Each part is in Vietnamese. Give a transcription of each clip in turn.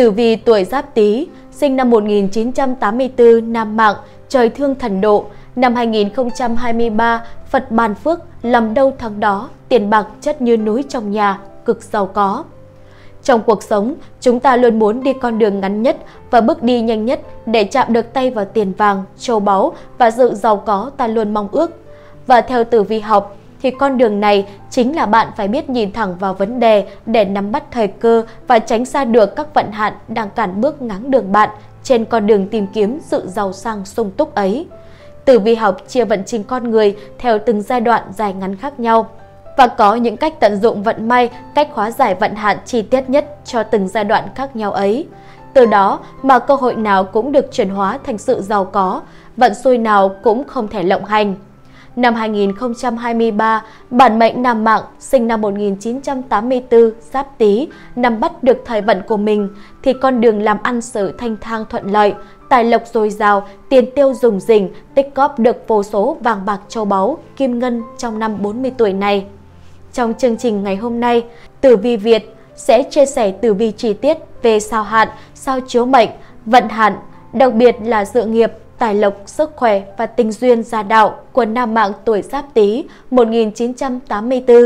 Tử vi tuổi Giáp Tý, sinh năm 1984, nam mạng, trời thương thần độ, năm 2023, Phật ban phước, làm đâu tháng đó, tiền bạc chất như núi trong nhà, cực giàu có. Trong cuộc sống, chúng ta luôn muốn đi con đường ngắn nhất và bước đi nhanh nhất để chạm được tay vào tiền vàng, châu báu và sự giàu có ta luôn mong ước. Và theo tử vi học, thì con đường này chính là bạn phải biết nhìn thẳng vào vấn đề để nắm bắt thời cơ và tránh xa được các vận hạn đang cản bước ngáng đường bạn trên con đường tìm kiếm sự giàu sang sung túc ấy. Tử vi học chia vận trình con người theo từng giai đoạn dài ngắn khác nhau và có những cách tận dụng vận may, cách hóa giải vận hạn chi tiết nhất cho từng giai đoạn khác nhau ấy. Từ đó mà cơ hội nào cũng được chuyển hóa thành sự giàu có, vận xui nào cũng không thể lộng hành. Năm 2023, bản mệnh nam mạng sinh năm 1984 Giáp Tý nắm bắt được thời vận của mình thì con đường làm ăn sự thanh thang thuận lợi, tài lộc dồi dào, tiền tiêu dùng rỉnh, tích góp được vô số vàng bạc châu báu, kim ngân trong năm 40 tuổi này. Trong chương trình ngày hôm nay, Tử vi Việt sẽ chia sẻ tử vi chi tiết về sao hạn, sao chiếu mệnh, vận hạn, đặc biệt là sự nghiệp, tài lộc, sức khỏe và tình duyên gia đạo của nam mạng tuổi Giáp Tý 1984.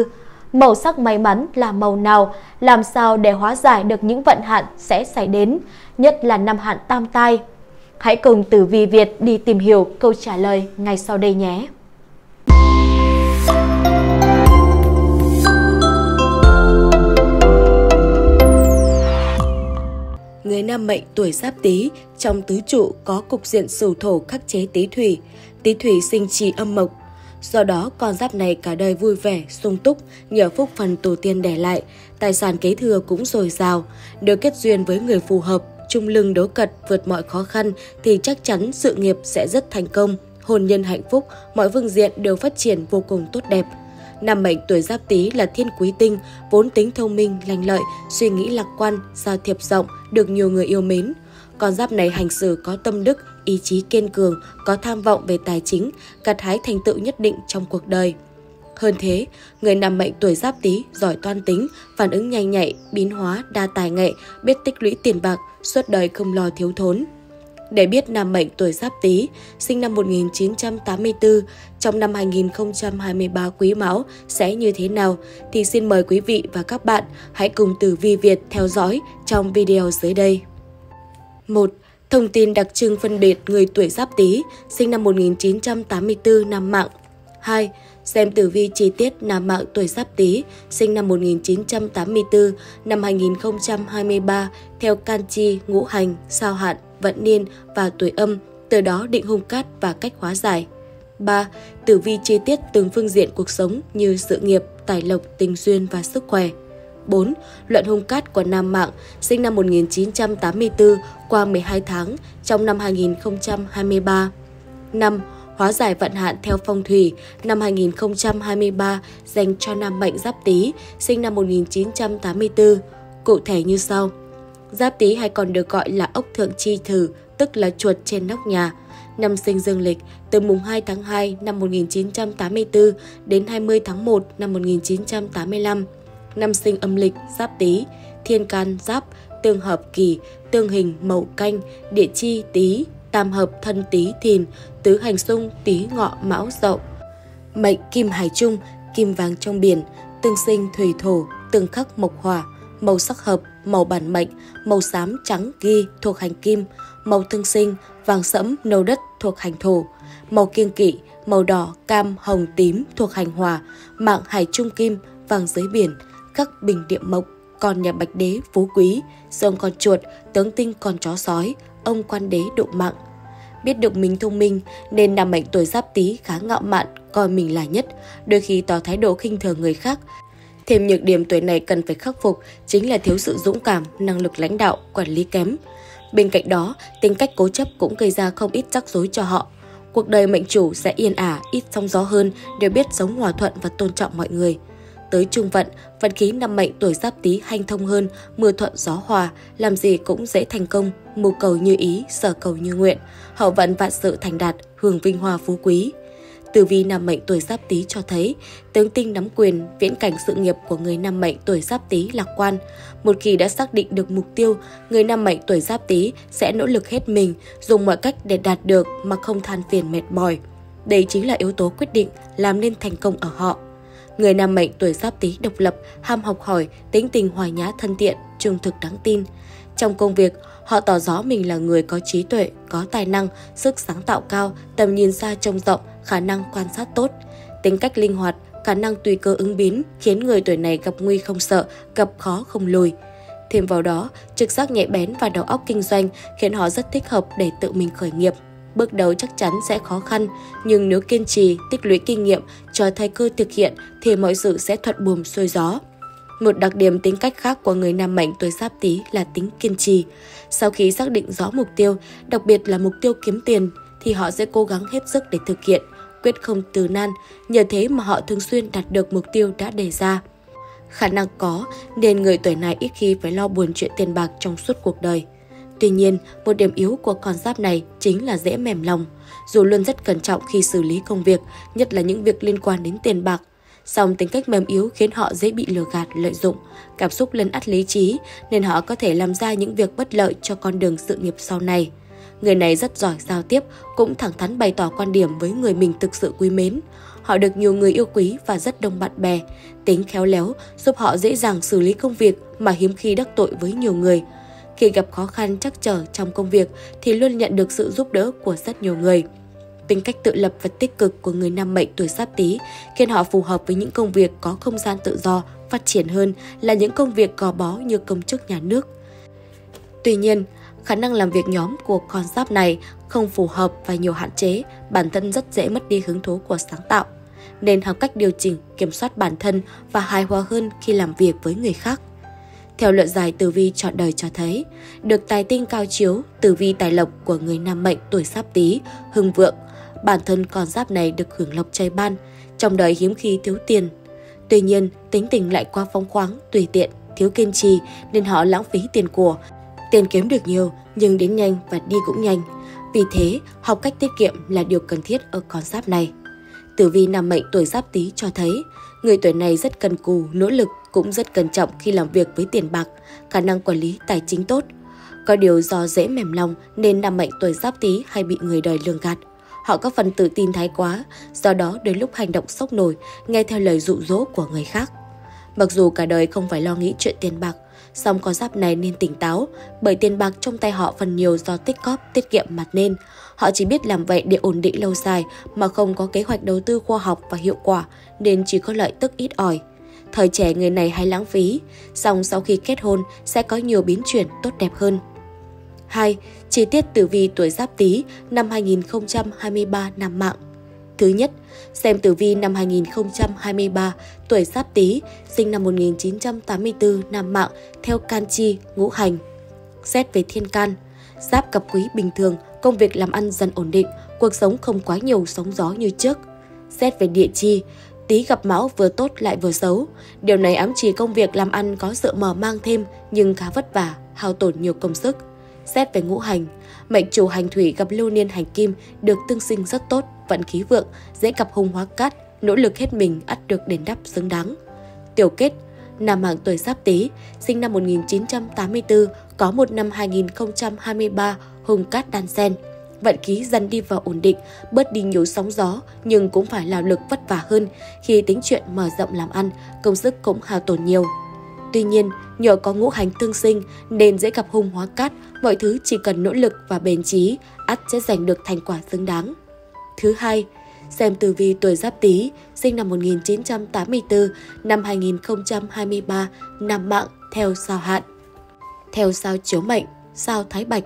Màu sắc may mắn là màu nào, làm sao để hóa giải được những vận hạn sẽ xảy đến, nhất là năm hạn tam tai. Hãy cùng Tử Vi Việt đi tìm hiểu câu trả lời ngay sau đây nhé. Người nam mệnh tuổi giáp tý trong tứ trụ có cục diện sửu thổ khắc chế tý thủy, tý thủy sinh trì âm mộc. Do đó, con giáp này cả đời vui vẻ, sung túc, nhờ phúc phần tổ tiên để lại, tài sản kế thừa cũng dồi dào, được kết duyên với người phù hợp, trung lưng đấu cật vượt mọi khó khăn thì chắc chắn sự nghiệp sẽ rất thành công, hôn nhân hạnh phúc, mọi phương diện đều phát triển vô cùng tốt đẹp. Năm mệnh tuổi giáp tý là thiên quý tinh, vốn tính thông minh, lành lợi, suy nghĩ lạc quan, giao thiệp rộng, được nhiều người yêu mến. Con giáp này hành xử có tâm đức, ý chí kiên cường, có tham vọng về tài chính, gặt hái thành tựu nhất định trong cuộc đời. Hơn thế, người nằm mệnh tuổi giáp tý giỏi toan tính, phản ứng nhanh nhạy, biến hóa, đa tài nghệ, biết tích lũy tiền bạc, suốt đời không lo thiếu thốn. Để biết nam mệnh tuổi Giáp Tý, sinh năm 1984, trong năm 2023 Quý Mão sẽ như thế nào thì xin mời quý vị và các bạn hãy cùng Tử Vi Việt theo dõi trong video dưới đây. 1. Thông tin đặc trưng phân biệt người tuổi Giáp Tý, sinh năm 1984 nam mạng. 2. Xem tử vi chi tiết nam mạng tuổi Giáp Tý, sinh năm 1984, năm 2023 theo can chi, ngũ hành, sao hạn, vận niên và tuổi âm, từ đó định hung cát và cách hóa giải. 3. Tử vi chi tiết từng phương diện cuộc sống như sự nghiệp, tài lộc, tình duyên và sức khỏe. 4. Luận hung cát của Nam Mạng, sinh năm 1984 qua 12 tháng trong năm 2023. 5. Hóa giải vận hạn theo phong thủy năm 2023 dành cho nam mệnh Giáp Tý, sinh năm 1984. Cụ thể như sau. Giáp Tý hay còn được gọi là ốc thượng chi thử, tức là chuột trên nóc nhà. Năm sinh dương lịch từ mùng 2 tháng 2 năm 1984 đến 20 tháng 1 năm 1985. Năm sinh âm lịch Giáp Tý, thiên can Giáp, tương hợp kỳ, tương hình mậu canh, địa chi Tý, tam hợp thân Tý thìn, tứ hành xung Tý ngọ mão dậu. Mệnh kim hải trung, kim vàng trong biển, tương sinh thủy thổ, tương khắc mộc hỏa, màu sắc hợp, màu bản mệnh, màu xám trắng ghi thuộc hành kim, màu tương sinh, vàng sẫm nâu đất thuộc hành thổ, màu kiêng kỵ, màu đỏ, cam, hồng, tím thuộc hành hòa mạng hải trung kim, vàng dưới biển, các bình địa mộc, con nhà bạch đế phú quý, rồng con chuột, tướng tinh con chó sói, ông quan đế độ mạng. Biết được mình thông minh nên nam mệnh tuổi giáp tý khá ngạo mạn, coi mình là nhất, đôi khi tỏ thái độ khinh thường người khác, Thêm nhược điểm tuổi này cần phải khắc phục chính là thiếu sự dũng cảm, năng lực lãnh đạo, quản lý kém. Bên cạnh đó, tính cách cố chấp cũng gây ra không ít rắc rối cho họ. Cuộc đời mệnh chủ sẽ yên ả, ít sóng gió hơn, đều biết sống hòa thuận và tôn trọng mọi người. Tới trung vận, vận khí năm mệnh tuổi giáp tý hanh thông hơn, mưa thuận gió hòa, làm gì cũng dễ thành công, mưu cầu như ý, sở cầu như nguyện, hậu vận vạn sự thành đạt, hưởng vinh hoa phú quý. Tử vi nam mệnh tuổi Giáp Tý cho thấy, tướng tinh nắm quyền, viễn cảnh sự nghiệp của người nam mệnh tuổi Giáp Tý lạc quan. Một khi đã xác định được mục tiêu, người nam mệnh tuổi Giáp Tý sẽ nỗ lực hết mình, dùng mọi cách để đạt được mà không than phiền mệt mỏi. Đây chính là yếu tố quyết định làm nên thành công ở họ. Người nam mệnh tuổi Giáp Tý độc lập, ham học hỏi, tính tình hòa nhã thân thiện, trung thực đáng tin. Trong công việc, họ tỏ rõ mình là người có trí tuệ, có tài năng, sức sáng tạo cao, tầm nhìn xa trông rộng, khả năng quan sát tốt. Tính cách linh hoạt, khả năng tùy cơ ứng biến khiến người tuổi này gặp nguy không sợ, gặp khó không lùi. Thêm vào đó, trực giác nhạy bén và đầu óc kinh doanh khiến họ rất thích hợp để tự mình khởi nghiệp. Bước đầu chắc chắn sẽ khó khăn, nhưng nếu kiên trì, tích lũy kinh nghiệm, cho thay cơ thực hiện thì mọi sự sẽ thuận buồm xuôi gió. Một đặc điểm tính cách khác của người nam mệnh tuổi giáp tý là tính kiên trì. Sau khi xác định rõ mục tiêu, đặc biệt là mục tiêu kiếm tiền, thì họ sẽ cố gắng hết sức để thực hiện, quyết không từ nan, nhờ thế mà họ thường xuyên đạt được mục tiêu đã đề ra. Khả năng có, nên người tuổi này ít khi phải lo buồn chuyện tiền bạc trong suốt cuộc đời. Tuy nhiên, một điểm yếu của con giáp này chính là dễ mềm lòng. Dù luôn rất cẩn trọng khi xử lý công việc, nhất là những việc liên quan đến tiền bạc, song tính cách mềm yếu khiến họ dễ bị lừa gạt, lợi dụng, cảm xúc lấn át lý trí nên họ có thể làm ra những việc bất lợi cho con đường sự nghiệp sau này. Người này rất giỏi giao tiếp, cũng thẳng thắn bày tỏ quan điểm với người mình thực sự quý mến. Họ được nhiều người yêu quý và rất đông bạn bè. Tính khéo léo giúp họ dễ dàng xử lý công việc mà hiếm khi đắc tội với nhiều người. Khi gặp khó khăn chắc trở trong công việc thì luôn nhận được sự giúp đỡ của rất nhiều người. Tính cách tự lập và tích cực của người nam mệnh tuổi Giáp Tý khiến họ phù hợp với những công việc có không gian tự do, phát triển hơn là những công việc gò bó như công chức nhà nước. Tuy nhiên, khả năng làm việc nhóm của con giáp này không phù hợp và nhiều hạn chế, bản thân rất dễ mất đi hứng thú của sáng tạo. Nên học cách điều chỉnh, kiểm soát bản thân và hài hòa hơn khi làm việc với người khác. Theo luận giải tử vi chọn đời cho thấy, được tài tinh cao chiếu, tử vi tài lộc của người nam mệnh tuổi giáp tý, hưng vượng, bản thân con giáp này được hưởng lộc chay ban, trong đời hiếm khi thiếu tiền. Tuy nhiên, tính tình lại quá phóng khoáng, tùy tiện, thiếu kiên trì nên họ lãng phí tiền của. Tiền kiếm được nhiều nhưng đến nhanh và đi cũng nhanh. Vì thế, học cách tiết kiệm là điều cần thiết ở con giáp này. Tử vi nam mệnh tuổi giáp tý cho thấy, người tuổi này rất cần cù, nỗ lực, cũng rất cẩn trọng khi làm việc với tiền bạc, khả năng quản lý tài chính tốt. Có điều do dễ mềm lòng nên nam mệnh tuổi giáp tý hay bị người đời lường gạt. Họ có phần tự tin thái quá, do đó đến lúc hành động sốc nổi, nghe theo lời dụ dỗ của người khác. Mặc dù cả đời không phải lo nghĩ chuyện tiền bạc, song con giáp này nên tỉnh táo, bởi tiền bạc trong tay họ phần nhiều do tích cóp, tiết kiệm mặt nên. Họ chỉ biết làm vậy để ổn định lâu dài mà không có kế hoạch đầu tư khoa học và hiệu quả, nên chỉ có lợi tức ít ỏi. Thời trẻ người này hay lãng phí, song sau khi kết hôn sẽ có nhiều biến chuyển tốt đẹp hơn. 2. Chi tiết tử vi tuổi Giáp Tý năm 2023 năm mạng. Thứ nhất, xem tử vi năm 2023 tuổi Giáp Tý, sinh năm 1984 năm mạng theo can chi, ngũ hành. Xét về thiên can, Giáp cặp quý bình thường, công việc làm ăn dần ổn định, cuộc sống không quá nhiều sóng gió như trước. Xét về địa chi, Tý gặp mão vừa tốt lại vừa xấu. Điều này ám chỉ công việc làm ăn có sự mở mang thêm nhưng khá vất vả, hao tổn nhiều công sức. Xét về ngũ hành, mệnh chủ hành thủy gặp lưu niên hành kim được tương sinh rất tốt, vận khí vượng, dễ gặp hung hóa cát, nỗ lực hết mình ắt được đền đáp xứng đáng. Tiểu kết, nam mạng tuổi giáp tý, sinh năm 1984, có một năm 2023 hung cát đan sen. Vận khí dần đi vào ổn định, bớt đi nhiều sóng gió nhưng cũng phải lao lực vất vả hơn khi tính chuyện mở rộng làm ăn, công sức cũng hao tổn nhiều. Tuy nhiên, nhờ có ngũ hành tương sinh nên dễ gặp hung hóa cát, mọi thứ chỉ cần nỗ lực và bền trí, ắt sẽ giành được thành quả xứng đáng. Thứ hai, xem tử vi tuổi Giáp Tý, sinh năm 1984, năm 2023, năm mạng theo sao hạn. Theo sao chiếu mệnh, sao Thái Bạch.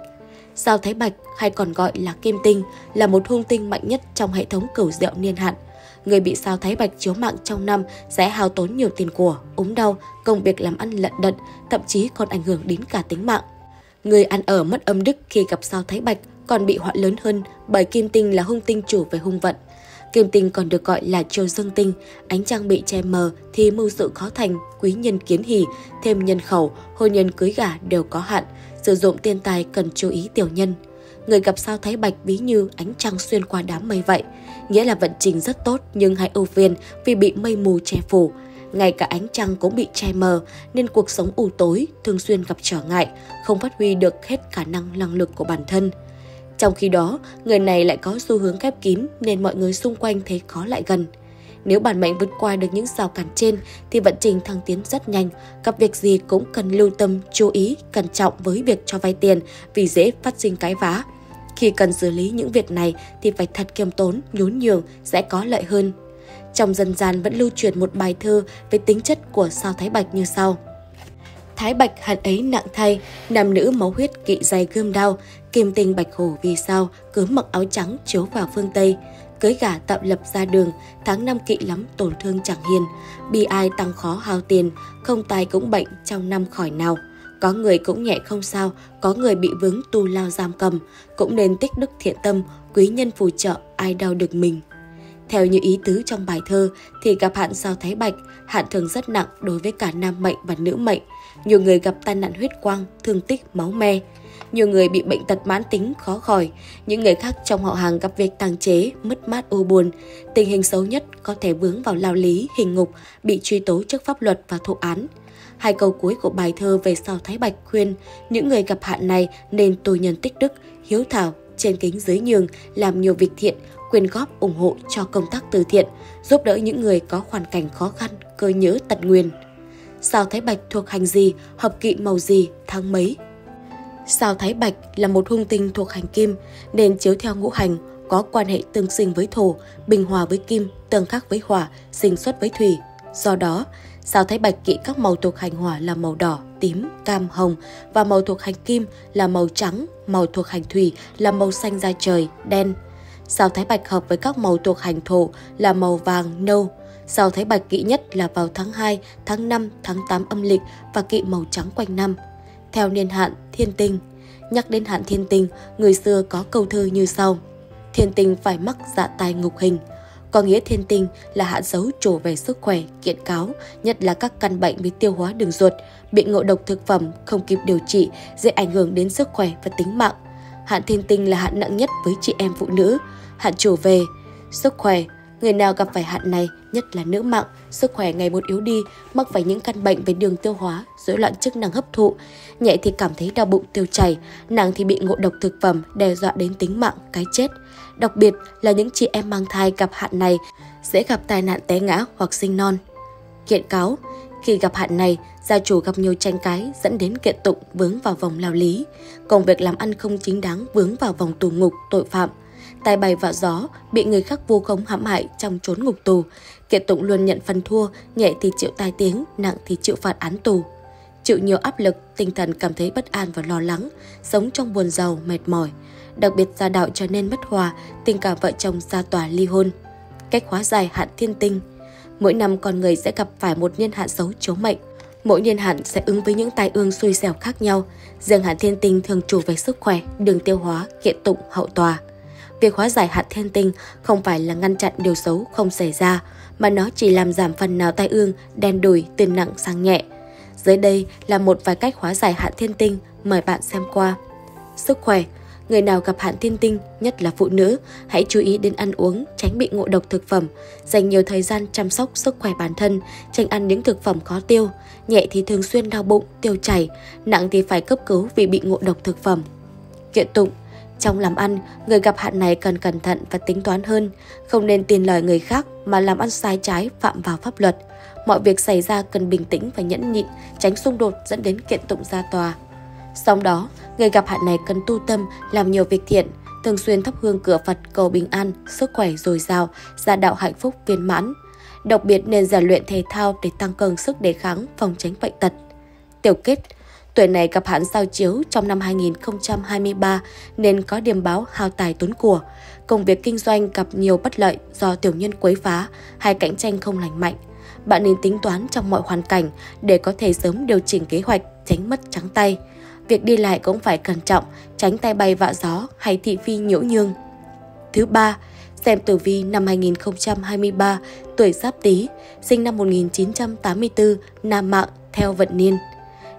Sao Thái Bạch hay còn gọi là Kim Tinh là một hung tinh mạnh nhất trong hệ thống cửu diệu niên hạn – người bị sao thái bạch chiếu mạng trong năm sẽ hao tốn nhiều tiền của, ốm đau, công việc làm ăn lận đận, thậm chí còn ảnh hưởng đến cả tính mạng. Người ăn ở mất âm đức khi gặp sao thái bạch còn bị họa lớn hơn bởi kim tinh là hung tinh chủ về hung vận. Kim tinh còn được gọi là triều dương tinh, ánh trăng bị che mờ thì mưu sự khó thành, quý nhân kiến hỷ, thêm nhân khẩu, hôn nhân cưới gả đều có hạn, sử dụng tiền tài cần chú ý tiểu nhân người gặp sao thấy Bạch ví như ánh trăng xuyên qua đám mây vậy. Nghĩa là vận trình rất tốt nhưng hãy ưu phiền vì bị mây mù che phủ. Ngay cả ánh trăng cũng bị che mờ nên cuộc sống u tối, thường xuyên gặp trở ngại, không phát huy được hết khả năng năng lực của bản thân. Trong khi đó, người này lại có xu hướng khép kín nên mọi người xung quanh thấy khó lại gần. Nếu bản mệnh vượt qua được những rào cản trên thì vận trình thăng tiến rất nhanh, gặp việc gì cũng cần lưu tâm, chú ý, cẩn trọng với việc cho vay tiền vì dễ phát sinh cái vá khi cần xử lý những việc này thì phải thật kiêm tốn, nhún nhường sẽ có lợi hơn. Trong dân gian vẫn lưu truyền một bài thơ về tính chất của sao Thái Bạch như sau. Thái Bạch hạt ấy nặng thay, nam nữ máu huyết kỵ dày gươm đao, kim tinh bạch hổ vì sao, cứ mặc áo trắng chiếu vào phương Tây. Cưới gả tạo lập ra đường, tháng năm kỵ lắm tổn thương chẳng hiền. Bi ai tăng khó hao tiền, không tài cũng bệnh trong năm khỏi nào. Có người cũng nhẹ không sao, có người bị vướng tu lao giam cầm, cũng nên tích đức thiện tâm, quý nhân phù trợ, ai đau được mình. Theo như ý tứ trong bài thơ thì gặp hạn sao Thái Bạch, hạn thường rất nặng đối với cả nam mệnh và nữ mệnh. Nhiều người gặp tai nạn huyết quang, thương tích, máu me. Nhiều người bị bệnh tật mãn tính khó khỏi, những người khác trong họ hàng gặp việc tàng chế, mất mát ô buồn. Tình hình xấu nhất có thể vướng vào lao lý, hình ngục, bị truy tố trước pháp luật và thụ án. Hai câu cuối của bài thơ về sao Thái Bạch khuyên những người gặp hạn này nên tu nhân tích đức, hiếu thảo, trên kính dưới nhường, làm nhiều việc thiện, quyên góp ủng hộ cho công tác từ thiện, giúp đỡ những người có hoàn cảnh khó khăn, cơ nhớ tận nguyên. Sao Thái Bạch thuộc hành gì, hợp kỵ màu gì, tháng mấy? Sao Thái Bạch là một hung tinh thuộc hành kim, nên chiếu theo ngũ hành, có quan hệ tương sinh với thổ, bình hòa với kim, tương khắc với hỏa, sinh xuất với thủy. Do đó, sao Thái Bạch kỵ các màu thuộc hành hỏa là màu đỏ, tím, cam, hồng và màu thuộc hành kim là màu trắng, màu thuộc hành thủy là màu xanh da trời, đen. Sao Thái Bạch hợp với các màu thuộc hành thổ là màu vàng, nâu. Sao Thái Bạch kỵ nhất là vào tháng 2, tháng 5, tháng 8 âm lịch và kỵ màu trắng quanh năm. Theo niên hạn, thiên tinh. Nhắc đến hạn thiên tinh, người xưa có câu thơ như sau. Thiên tinh phải mắc dạ tài ngục hình. Có nghĩa thiên tinh là hạn dấu trổ về sức khỏe, kiện cáo, nhất là các căn bệnh về tiêu hóa đường ruột, bị ngộ độc thực phẩm, không kịp điều trị, dễ ảnh hưởng đến sức khỏe và tính mạng. Hạn thiên tinh là hạn nặng nhất với chị em phụ nữ. Hạn trổ về, sức khỏe, Người nào gặp phải hạn này, nhất là nữ mạng, sức khỏe ngày một yếu đi, mắc phải những căn bệnh về đường tiêu hóa, rối loạn chức năng hấp thụ. Nhẹ thì cảm thấy đau bụng tiêu chảy, nặng thì bị ngộ độc thực phẩm, đe dọa đến tính mạng, cái chết. Đặc biệt là những chị em mang thai gặp hạn này sẽ gặp tai nạn té ngã hoặc sinh non. Kiện cáo, khi gặp hạn này, gia chủ gặp nhiều tranh cái dẫn đến kiện tụng vướng vào vòng lao lý. Công việc làm ăn không chính đáng vướng vào vòng tù ngục, tội phạm – tài bay vạ gió, bị người khác vu khống hãm hại trong trốn ngục tù. Kiện Tụng luôn nhận phần thua, nhẹ thì chịu tai tiếng, nặng thì chịu phạt án tù. Chịu nhiều áp lực, tinh thần cảm thấy bất an và lo lắng, sống trong buồn giàu, mệt mỏi. Đặc biệt gia đạo trở nên bất hòa, tình cảm vợ chồng ra tòa ly hôn. Cách hóa giải hạn thiên tinh Mỗi năm con người sẽ gặp phải một nhân hạn xấu chiếu mệnh. Mỗi niên hạn sẽ ứng với những tai ương xui xẻo khác nhau. Riêng hạn thiên tinh thường chủ về sức khỏe, đường tiêu hóa, kiện tụng, hậu tòa. Việc hóa giải hạn thiên tinh không phải là ngăn chặn điều xấu không xảy ra, mà nó chỉ làm giảm phần nào tai ương, đen đổi từ nặng sang nhẹ. Dưới đây là một vài cách hóa giải hạn thiên tinh, mời bạn xem qua. Sức khỏe Người nào gặp hạn thiên tinh, nhất là phụ nữ, hãy chú ý đến ăn uống, tránh bị ngộ độc thực phẩm, dành nhiều thời gian chăm sóc sức khỏe bản thân, tránh ăn những thực phẩm khó tiêu, nhẹ thì thường xuyên đau bụng, tiêu chảy, nặng thì phải cấp cứu vì bị ngộ độc thực phẩm. Kiện tụng trong làm ăn, người gặp hạn này cần cẩn thận và tính toán hơn, không nên tin lời người khác mà làm ăn sai trái phạm vào pháp luật. Mọi việc xảy ra cần bình tĩnh và nhẫn nhịn, tránh xung đột dẫn đến kiện tụng ra tòa. Sau đó, người gặp hạn này cần tu tâm, làm nhiều việc thiện, thường xuyên thắp hương cửa Phật cầu bình an, sức khỏe dồi dào, gia đạo hạnh phúc viên mãn. Đặc biệt nên rèn luyện thể thao để tăng cường sức đề kháng, phòng tránh bệnh tật. Tiểu kết Tuổi này gặp hạn sao chiếu trong năm 2023 nên có điểm báo hao tài tốn của. Công việc kinh doanh gặp nhiều bất lợi do tiểu nhân quấy phá hay cạnh tranh không lành mạnh. Bạn nên tính toán trong mọi hoàn cảnh để có thể sớm điều chỉnh kế hoạch, tránh mất trắng tay. Việc đi lại cũng phải cẩn trọng, tránh tay bay vạ gió hay thị phi nhiễu nhương. Thứ ba, xem tử vi năm 2023, tuổi Giáp Tý, sinh năm 1984, nam mạng theo vận niên.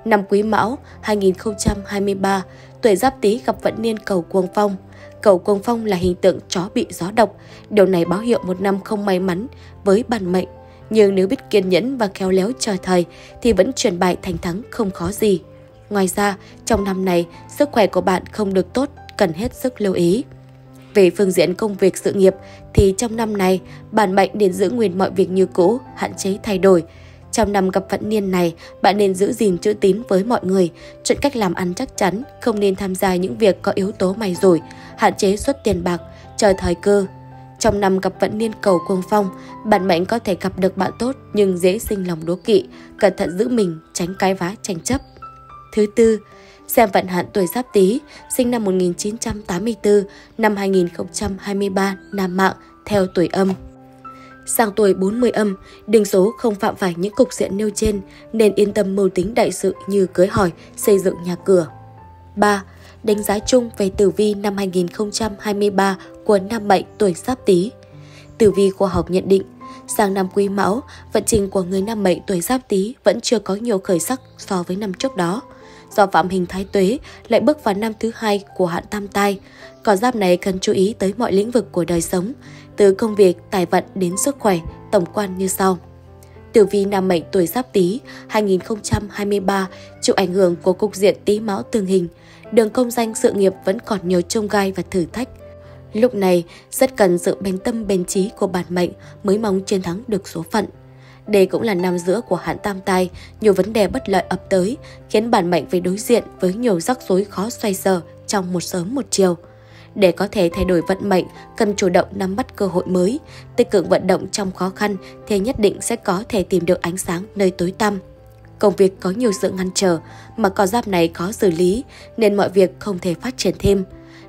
Năm Quý Mão 2023, tuổi giáp tý gặp vận niên cầu cuồng phong. Cầu cuồng phong là hình tượng chó bị gió độc. Điều này báo hiệu một năm không may mắn với bản mệnh. Nhưng nếu biết kiên nhẫn và khéo léo chờ thời thì vẫn chuyển bại thành thắng không khó gì. Ngoài ra, trong năm này, sức khỏe của bạn không được tốt, cần hết sức lưu ý. Về phương diện công việc sự nghiệp thì trong năm này, bản mệnh nên giữ nguyên mọi việc như cũ, hạn chế thay đổi. Trong năm gặp vận niên này, bạn nên giữ gìn chữ tín với mọi người, Chuyện cách làm ăn chắc chắn, không nên tham gia những việc có yếu tố may rủi, hạn chế xuất tiền bạc, chờ thời cơ. Trong năm gặp vận niên cầu cuồng phong, bạn mệnh có thể gặp được bạn tốt nhưng dễ sinh lòng đố kỵ, cẩn thận giữ mình, tránh cái vá tranh chấp. Thứ tư, xem vận hạn tuổi Giáp Tý, sinh năm 1984, năm 2023, nam mạng, theo tuổi âm. Sang tuổi 40 âm, đinh số không phạm phải những cục diện nêu trên nên yên tâm mưu tính đại sự như cưới hỏi, xây dựng nhà cửa. 3. Đánh giá chung về tử vi năm 2023 của năm mệnh tuổi Giáp Tý. Tử vi khoa học nhận định, sang năm Quý Mão, vận trình của người năm mệnh tuổi Giáp Tý vẫn chưa có nhiều khởi sắc so với năm trước đó do phạm hình thái tuế lại bước vào năm thứ hai của hạn tam tai. Con giáp này cần chú ý tới mọi lĩnh vực của đời sống, từ công việc, tài vận đến sức khỏe, tổng quan như sau. Tử vi nam mệnh tuổi Giáp Tý 2023 chịu ảnh hưởng của cục diện Tý Mão tương hình, đường công danh sự nghiệp vẫn còn nhiều trông gai và thử thách. Lúc này, rất cần sự bền tâm bền trí của bản mệnh mới mong chiến thắng được số phận. Đây cũng là năm giữa của hạn tam tai, nhiều vấn đề bất lợi ập tới, khiến bản mệnh phải đối diện với nhiều rắc rối khó xoay sở trong một sớm một chiều. Để có thể thay đổi vận mệnh, cần chủ động nắm bắt cơ hội mới, tích cực vận động trong khó khăn thì nhất định sẽ có thể tìm được ánh sáng nơi tối tăm. Công việc có nhiều sự ngăn trở, mà con giáp này có xử lý, nên mọi việc không thể phát triển thêm.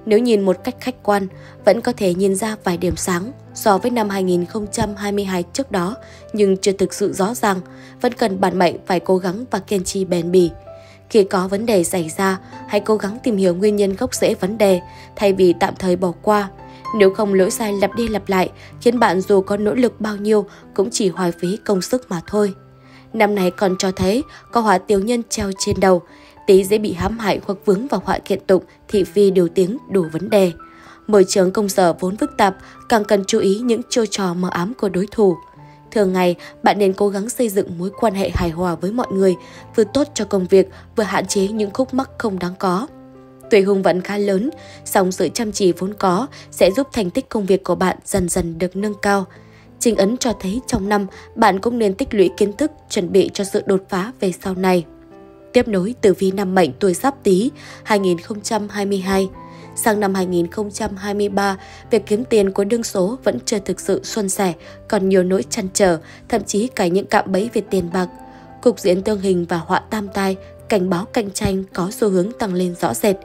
Nếu nhìn một cách khách quan, vẫn có thể nhìn ra vài điểm sáng so với năm 2022 trước đó, nhưng chưa thực sự rõ ràng, vẫn cần bản mệnh phải cố gắng và kiên trì bền bỉ. Khi có vấn đề xảy ra, hãy cố gắng tìm hiểu nguyên nhân gốc rễ vấn đề, thay vì tạm thời bỏ qua. Nếu không lỗi sai lặp đi lặp lại, khiến bạn dù có nỗ lực bao nhiêu cũng chỉ hoài phí công sức mà thôi. Năm này còn cho thấy có hỏa tiểu nhân treo trên đầu, tí dễ bị hãm hại hoặc vướng vào họa kiện tụng, thị phi điều tiếng đủ vấn đề. Môi trường công sở vốn phức tạp, càng cần chú ý những chiêu trò mờ ám của đối thủ. Thường ngày, bạn nên cố gắng xây dựng mối quan hệ hài hòa với mọi người, vừa tốt cho công việc, vừa hạn chế những khúc mắc không đáng có. Tuổi hùng vận khá lớn, song sự chăm chỉ vốn có sẽ giúp thành tích công việc của bạn dần dần được nâng cao. Trình ấn cho thấy trong năm, bạn cũng nên tích lũy kiến thức chuẩn bị cho sự đột phá về sau này. Tiếp nối tử vi năm mệnh tuổi Giáp Tý 2022 Sang năm 2023, việc kiếm tiền của đương số vẫn chưa thực sự xuân sẻ, còn nhiều nỗi chăn trở, thậm chí cả những cạm bẫy về tiền bạc. Cục diện tương hình và họa tam tai cảnh báo cạnh tranh có xu hướng tăng lên rõ rệt.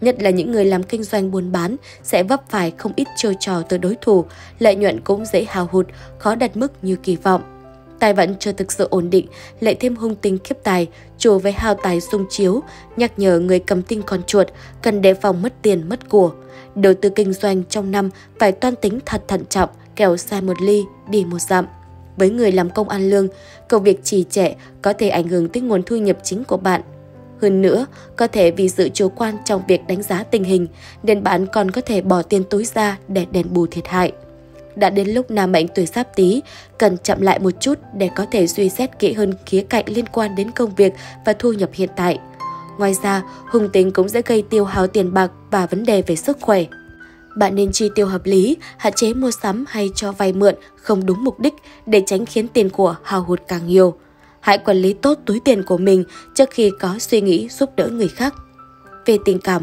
Nhất là những người làm kinh doanh buôn bán sẽ vấp phải không ít chiêu trò từ đối thủ, lợi nhuận cũng dễ hào hụt, khó đạt mức như kỳ vọng tài vận chưa thực sự ổn định, lại thêm hung tinh kiếp tài, chủ với hao tài xung chiếu, nhắc nhở người cầm tinh con chuột cần đề phòng mất tiền mất của. Đầu tư kinh doanh trong năm phải toan tính thật thận trọng, kẻo sai một ly, đi một dặm. Với người làm công ăn lương, công việc trì trệ có thể ảnh hưởng tới nguồn thu nhập chính của bạn. Hơn nữa, có thể vì sự chủ quan trong việc đánh giá tình hình, nên bạn còn có thể bỏ tiền túi ra để đền bù thiệt hại đã đến lúc nam mệnh tuổi giáp tý cần chậm lại một chút để có thể suy xét kỹ hơn khía cạnh liên quan đến công việc và thu nhập hiện tại. Ngoài ra, hung tính cũng sẽ gây tiêu hao tiền bạc và vấn đề về sức khỏe. Bạn nên chi tiêu hợp lý, hạn chế mua sắm hay cho vay mượn không đúng mục đích để tránh khiến tiền của hao hụt càng nhiều. Hãy quản lý tốt túi tiền của mình trước khi có suy nghĩ giúp đỡ người khác. Về tình cảm,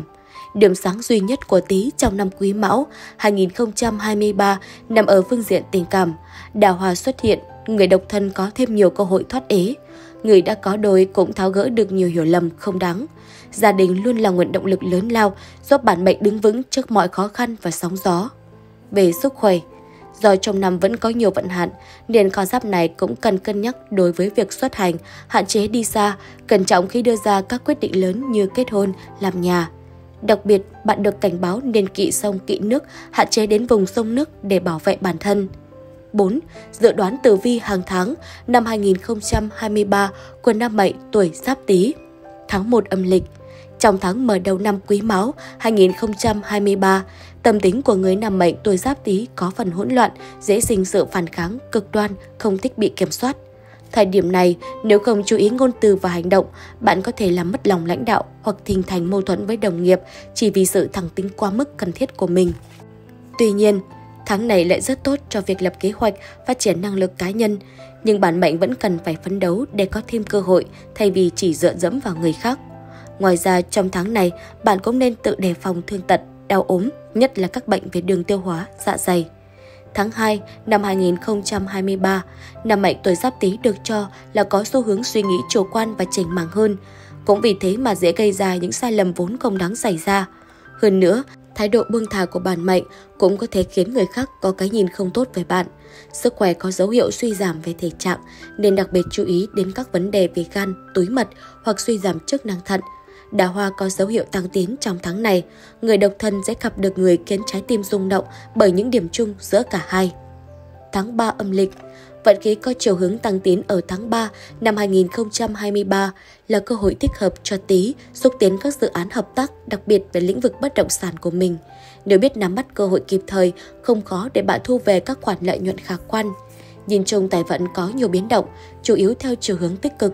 Điểm sáng duy nhất của Tý trong năm Quý Mão 2023 nằm ở phương diện tình cảm. Đào hòa xuất hiện, người độc thân có thêm nhiều cơ hội thoát ế. Người đã có đôi cũng tháo gỡ được nhiều hiểu lầm không đáng. Gia đình luôn là nguồn động lực lớn lao giúp bản mệnh đứng vững trước mọi khó khăn và sóng gió. Về sức khỏe, do trong năm vẫn có nhiều vận hạn, nên con giáp này cũng cần cân nhắc đối với việc xuất hành, hạn chế đi xa, cẩn trọng khi đưa ra các quyết định lớn như kết hôn, làm nhà, Đặc biệt, bạn được cảnh báo nên kỵ sông kỵ nước, hạn chế đến vùng sông nước để bảo vệ bản thân. 4. Dự đoán tử vi hàng tháng năm 2023 của năm mệnh tuổi Giáp Tý. Tháng 1 âm lịch. Trong tháng mở đầu năm Quý Mão 2023, tâm tính của người nam mệnh tuổi Giáp Tý có phần hỗn loạn, dễ sinh sự phản kháng, cực đoan, không thích bị kiểm soát. Thời điểm này, nếu không chú ý ngôn từ và hành động, bạn có thể làm mất lòng lãnh đạo hoặc hình thành mâu thuẫn với đồng nghiệp chỉ vì sự thẳng tính quá mức cần thiết của mình. Tuy nhiên, tháng này lại rất tốt cho việc lập kế hoạch, phát triển năng lực cá nhân, nhưng bản mệnh vẫn cần phải phấn đấu để có thêm cơ hội thay vì chỉ dựa dẫm vào người khác. Ngoài ra, trong tháng này, bạn cũng nên tự đề phòng thương tật, đau ốm, nhất là các bệnh về đường tiêu hóa, dạ dày. Tháng 2 năm 2023, năm mệnh tuổi giáp tý được cho là có xu hướng suy nghĩ chủ quan và chỉnh mảng hơn. Cũng vì thế mà dễ gây ra những sai lầm vốn không đáng xảy ra. Hơn nữa, thái độ buông thả của bản mệnh cũng có thể khiến người khác có cái nhìn không tốt về bạn. Sức khỏe có dấu hiệu suy giảm về thể trạng nên đặc biệt chú ý đến các vấn đề về gan, túi mật hoặc suy giảm chức năng thận. Đào hoa có dấu hiệu tăng tiến trong tháng này, người độc thân sẽ gặp được người khiến trái tim rung động bởi những điểm chung giữa cả hai. Tháng 3 âm lịch Vận khí có chiều hướng tăng tiến ở tháng 3 năm 2023 là cơ hội thích hợp cho tí xúc tiến các dự án hợp tác đặc biệt về lĩnh vực bất động sản của mình. Nếu biết nắm bắt cơ hội kịp thời, không khó để bạn thu về các khoản lợi nhuận khả quan. Nhìn chung tài vận có nhiều biến động, chủ yếu theo chiều hướng tích cực.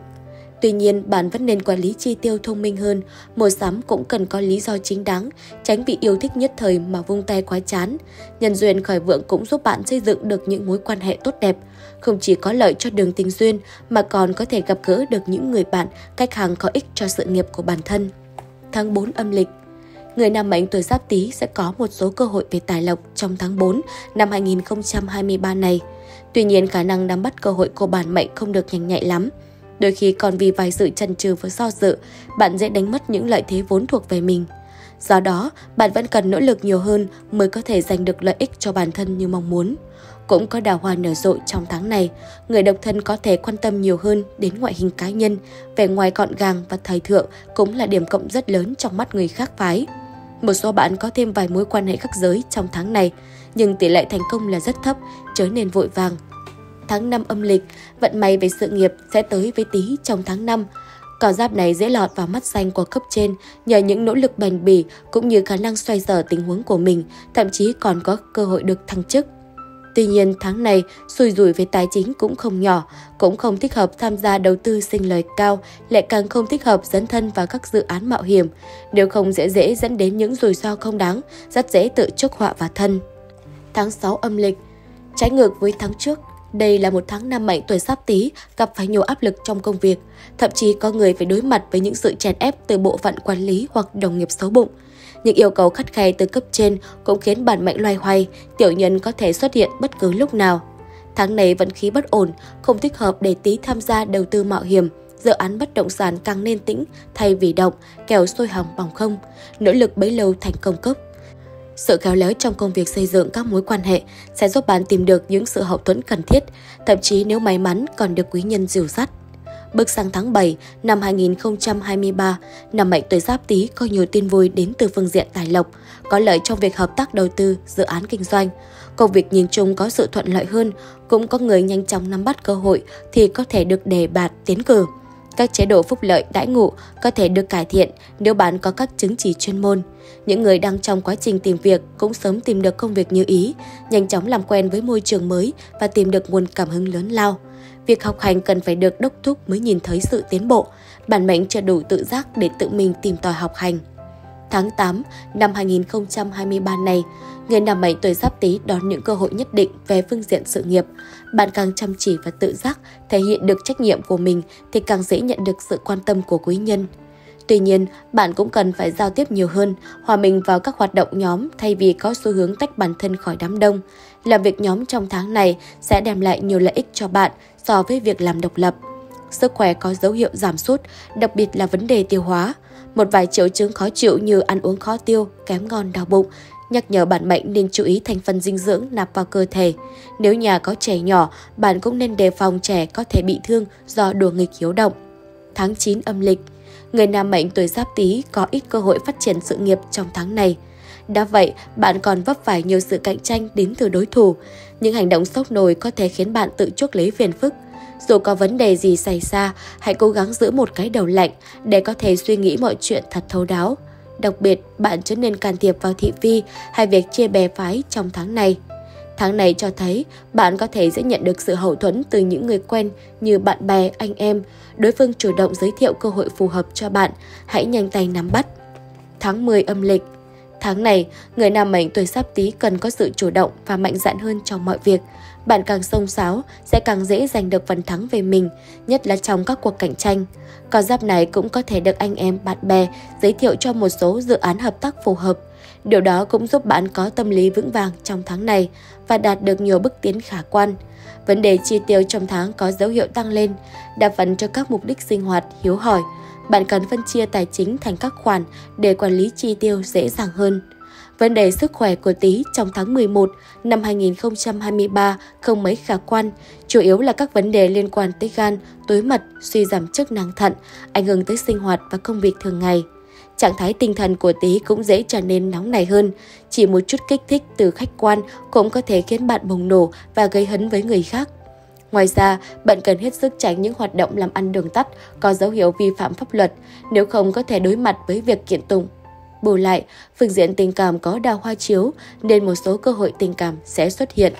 Tuy nhiên, bạn vẫn nên quản lý chi tiêu thông minh hơn. Mua sắm cũng cần có lý do chính đáng, tránh bị yêu thích nhất thời mà vung tay quá chán. Nhân duyên khởi vượng cũng giúp bạn xây dựng được những mối quan hệ tốt đẹp. Không chỉ có lợi cho đường tình duyên mà còn có thể gặp gỡ được những người bạn, khách hàng có ích cho sự nghiệp của bản thân. Tháng 4 âm lịch Người nam mệnh tuổi giáp tý sẽ có một số cơ hội về tài lộc trong tháng 4 năm 2023 này. Tuy nhiên khả năng nắm bắt cơ hội của bản mệnh không được nhanh nhạy lắm. Đôi khi còn vì vài sự chần chừ và do dự, bạn dễ đánh mất những lợi thế vốn thuộc về mình. Do đó, bạn vẫn cần nỗ lực nhiều hơn mới có thể giành được lợi ích cho bản thân như mong muốn. Cũng có đào hoa nở rộ trong tháng này, người độc thân có thể quan tâm nhiều hơn đến ngoại hình cá nhân, vẻ ngoài gọn gàng và thời thượng cũng là điểm cộng rất lớn trong mắt người khác phái. Một số bạn có thêm vài mối quan hệ khác giới trong tháng này, nhưng tỷ lệ thành công là rất thấp, chớ nên vội vàng, tháng 5 âm lịch, vận may về sự nghiệp sẽ tới với tí trong tháng 5. cỏ giáp này dễ lọt vào mắt xanh của cấp trên nhờ những nỗ lực bền bỉ cũng như khả năng xoay sở tình huống của mình, thậm chí còn có cơ hội được thăng chức. Tuy nhiên, tháng này, xui rủi về tài chính cũng không nhỏ, cũng không thích hợp tham gia đầu tư sinh lời cao, lại càng không thích hợp dấn thân vào các dự án mạo hiểm. Nếu không dễ dễ dẫn đến những rủi ro không đáng, rất dễ tự chuốc họa vào thân. Tháng 6 âm lịch Trái ngược với tháng trước, đây là một tháng năm mệnh tuổi sắp tý gặp phải nhiều áp lực trong công việc. Thậm chí có người phải đối mặt với những sự chèn ép từ bộ phận quản lý hoặc đồng nghiệp xấu bụng. Những yêu cầu khắt khe từ cấp trên cũng khiến bản mệnh loay hoay, tiểu nhân có thể xuất hiện bất cứ lúc nào. Tháng này vận khí bất ổn, không thích hợp để tí tham gia đầu tư mạo hiểm. Dự án bất động sản càng nên tĩnh thay vì động, kèo sôi hỏng bỏng không. Nỗ lực bấy lâu thành công cấp. Sự khéo léo trong công việc xây dựng các mối quan hệ sẽ giúp bạn tìm được những sự hậu thuẫn cần thiết, thậm chí nếu may mắn còn được quý nhân dìu dắt. Bước sang tháng 7 năm 2023, năm mệnh tuổi giáp tý có nhiều tin vui đến từ phương diện tài lộc, có lợi trong việc hợp tác đầu tư, dự án kinh doanh. Công việc nhìn chung có sự thuận lợi hơn, cũng có người nhanh chóng nắm bắt cơ hội thì có thể được đề bạt tiến cử. Các chế độ phúc lợi đãi ngộ có thể được cải thiện nếu bạn có các chứng chỉ chuyên môn. Những người đang trong quá trình tìm việc cũng sớm tìm được công việc như ý, nhanh chóng làm quen với môi trường mới và tìm được nguồn cảm hứng lớn lao. Việc học hành cần phải được đốc thúc mới nhìn thấy sự tiến bộ. Bản mệnh chưa đủ tự giác để tự mình tìm tòi học hành. Tháng 8 năm 2023 này, người nam mệnh tuổi giáp tý đón những cơ hội nhất định về phương diện sự nghiệp. Bạn càng chăm chỉ và tự giác, thể hiện được trách nhiệm của mình thì càng dễ nhận được sự quan tâm của quý nhân. Tuy nhiên, bạn cũng cần phải giao tiếp nhiều hơn, hòa mình vào các hoạt động nhóm thay vì có xu hướng tách bản thân khỏi đám đông. Làm việc nhóm trong tháng này sẽ đem lại nhiều lợi ích cho bạn so với việc làm độc lập. Sức khỏe có dấu hiệu giảm sút, đặc biệt là vấn đề tiêu hóa. Một vài triệu chứng khó chịu như ăn uống khó tiêu, kém ngon, đau bụng, nhắc nhở bạn mệnh nên chú ý thành phần dinh dưỡng nạp vào cơ thể. Nếu nhà có trẻ nhỏ, bạn cũng nên đề phòng trẻ có thể bị thương do đùa nghịch hiếu động. Tháng 9 âm lịch Người nam mệnh tuổi giáp tý có ít cơ hội phát triển sự nghiệp trong tháng này. Đã vậy, bạn còn vấp phải nhiều sự cạnh tranh đến từ đối thủ. Những hành động sốc nổi có thể khiến bạn tự chuốc lấy phiền phức. Dù có vấn đề gì xảy ra, hãy cố gắng giữ một cái đầu lạnh để có thể suy nghĩ mọi chuyện thật thấu đáo. Đặc biệt, bạn chưa nên can thiệp vào thị phi hay việc chia bè phái trong tháng này. Tháng này cho thấy bạn có thể sẽ nhận được sự hậu thuẫn từ những người quen như bạn bè, anh em. Đối phương chủ động giới thiệu cơ hội phù hợp cho bạn, hãy nhanh tay nắm bắt. Tháng 10 âm lịch Tháng này, người nam mệnh tuổi sắp tí cần có sự chủ động và mạnh dạn hơn trong mọi việc. Bạn càng sông sáo, sẽ càng dễ giành được phần thắng về mình, nhất là trong các cuộc cạnh tranh. Con giáp này cũng có thể được anh em, bạn bè giới thiệu cho một số dự án hợp tác phù hợp. Điều đó cũng giúp bạn có tâm lý vững vàng trong tháng này và đạt được nhiều bước tiến khả quan. Vấn đề chi tiêu trong tháng có dấu hiệu tăng lên, đa phần cho các mục đích sinh hoạt, hiếu hỏi. Bạn cần phân chia tài chính thành các khoản để quản lý chi tiêu dễ dàng hơn. Vấn đề sức khỏe của Tý trong tháng 11 năm 2023 không mấy khả quan, chủ yếu là các vấn đề liên quan tới gan, tối mật, suy giảm chức năng thận, ảnh hưởng tới sinh hoạt và công việc thường ngày. Trạng thái tinh thần của Tý cũng dễ trở nên nóng nảy hơn. Chỉ một chút kích thích từ khách quan cũng có thể khiến bạn bùng nổ và gây hấn với người khác. Ngoài ra, bạn cần hết sức tránh những hoạt động làm ăn đường tắt có dấu hiệu vi phạm pháp luật, nếu không có thể đối mặt với việc kiện tụng. Bù lại, phương diện tình cảm có đào hoa chiếu nên một số cơ hội tình cảm sẽ xuất hiện.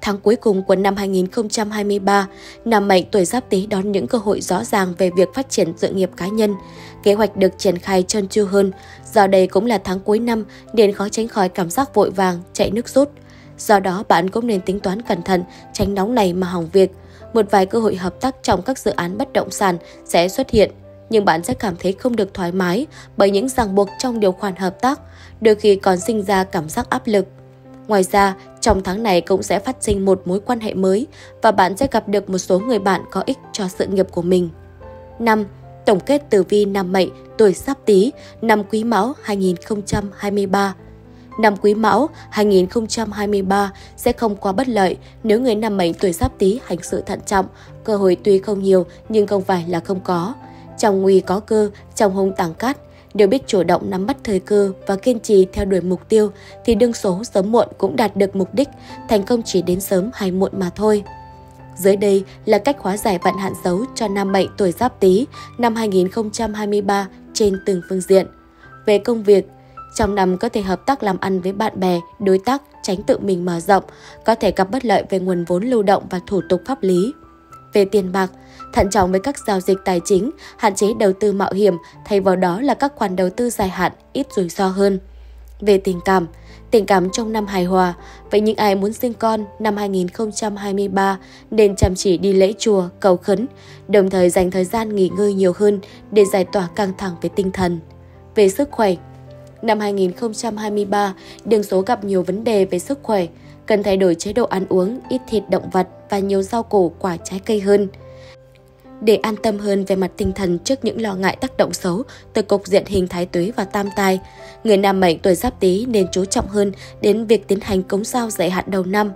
Tháng cuối cùng của năm 2023, nam mệnh tuổi giáp tý đón những cơ hội rõ ràng về việc phát triển sự nghiệp cá nhân. Kế hoạch được triển khai trơn tru hơn, do đây cũng là tháng cuối năm nên khó tránh khỏi cảm giác vội vàng, chạy nước rút. Do đó bạn cũng nên tính toán cẩn thận, tránh nóng này mà hỏng việc. Một vài cơ hội hợp tác trong các dự án bất động sản sẽ xuất hiện, nhưng bạn sẽ cảm thấy không được thoải mái bởi những ràng buộc trong điều khoản hợp tác, đôi khi còn sinh ra cảm giác áp lực. Ngoài ra, trong tháng này cũng sẽ phát sinh một mối quan hệ mới và bạn sẽ gặp được một số người bạn có ích cho sự nghiệp của mình. 5. Tổng kết tử vi năm mệnh tuổi sắp tý năm quý mão 2023 Năm Quý Mão 2023 sẽ không quá bất lợi nếu người năm mệnh tuổi Giáp Tý hành sự thận trọng, cơ hội tuy không nhiều nhưng không phải là không có. Trong nguy có cơ, trong hung tàng cát, nếu biết chủ động nắm bắt thời cơ và kiên trì theo đuổi mục tiêu thì đương số sớm muộn cũng đạt được mục đích, thành công chỉ đến sớm hay muộn mà thôi. Dưới đây là cách hóa giải vận hạn xấu cho nam mệnh tuổi Giáp Tý năm 2023 trên từng phương diện. Về công việc, trong năm có thể hợp tác làm ăn với bạn bè, đối tác, tránh tự mình mở rộng, có thể gặp bất lợi về nguồn vốn lưu động và thủ tục pháp lý. Về tiền bạc, thận trọng với các giao dịch tài chính, hạn chế đầu tư mạo hiểm, thay vào đó là các khoản đầu tư dài hạn, ít rủi ro hơn. Về tình cảm, tình cảm trong năm hài hòa, vậy những ai muốn sinh con năm 2023 nên chăm chỉ đi lễ chùa, cầu khấn, đồng thời dành thời gian nghỉ ngơi nhiều hơn để giải tỏa căng thẳng về tinh thần. Về sức khỏe, Năm 2023, đường số gặp nhiều vấn đề về sức khỏe, cần thay đổi chế độ ăn uống, ít thịt động vật và nhiều rau củ, quả trái cây hơn. Để an tâm hơn về mặt tinh thần trước những lo ngại tác động xấu từ cục diện hình thái tuế và tam tai, người nam mệnh tuổi giáp tý nên chú trọng hơn đến việc tiến hành cống sao giải hạn đầu năm.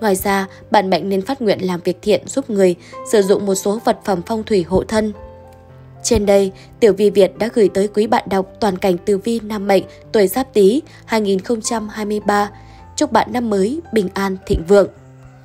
Ngoài ra, bạn mệnh nên phát nguyện làm việc thiện giúp người, sử dụng một số vật phẩm phong thủy hộ thân. Trên đây, Tiểu Vi Việt đã gửi tới quý bạn đọc toàn cảnh tử vi năm mệnh tuổi Giáp Tý 2023. Chúc bạn năm mới bình an thịnh vượng.